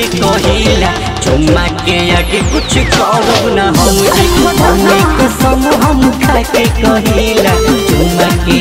खाके कहिला चुम्मा के आगे कुछ कहो ना हम। जी मम्मी कसम हम खाके कहिला चुम्मा के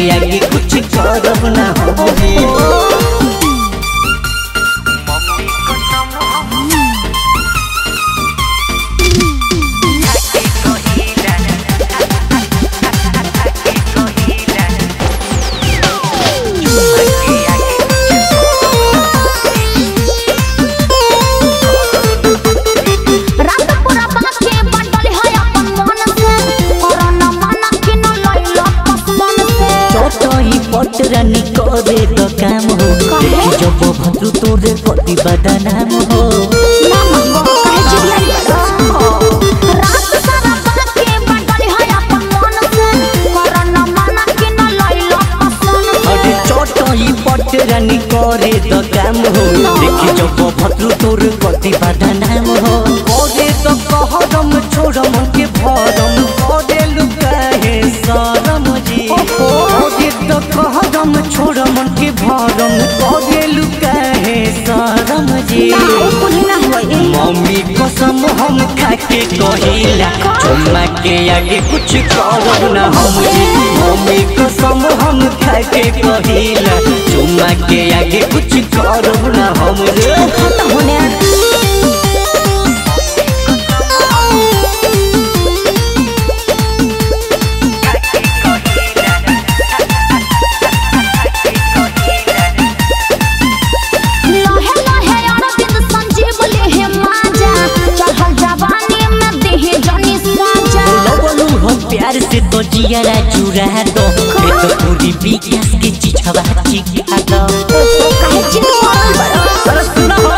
लइला पसमन अरे से चटई पटरानी करे तो काम हो देखी जब भद्र तोरे पति बदनाम हो करे तो कहरम छोड़म के भरम करे लुकाहे सरम जी करे तो कहरम छोड़म के भरम करे लुकाहे जी मम्मी कसम हम खाके कहिला चुम्मा के आगे कुछ करब ना हम जी मम्मी कसम हम खाके कहिला चुम्मा के आगे कुछ करो ना हम रे से तो जियारा चुरा दो ये तो। पूरी विकास के चिछवा चिखा दो काहे जिद करल बड़ा अरे सुना हो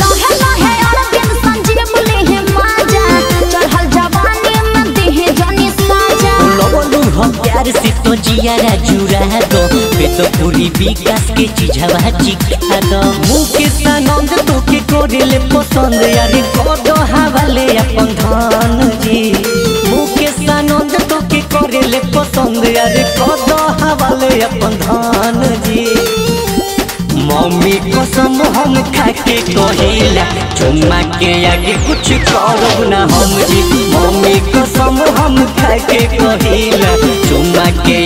लहे लहे अरविंद संजीव लेहे माजा चढ़ल जवानी में देहे जनी साजा बोलू हम प्यार से तो। जियारा चुरा दो ये तो पूरी विकास के चिछवा चिखा दो मुकेश आनंद तो के कोरेले पसंद यारे। कोदो हवाले अपन धान। अपन जी मम्मी कसम हम खाके कहिला चुम्मा के आगे कुछ करो ना हम जी मम्मी कसम हम खाके कहिला चुम्मा के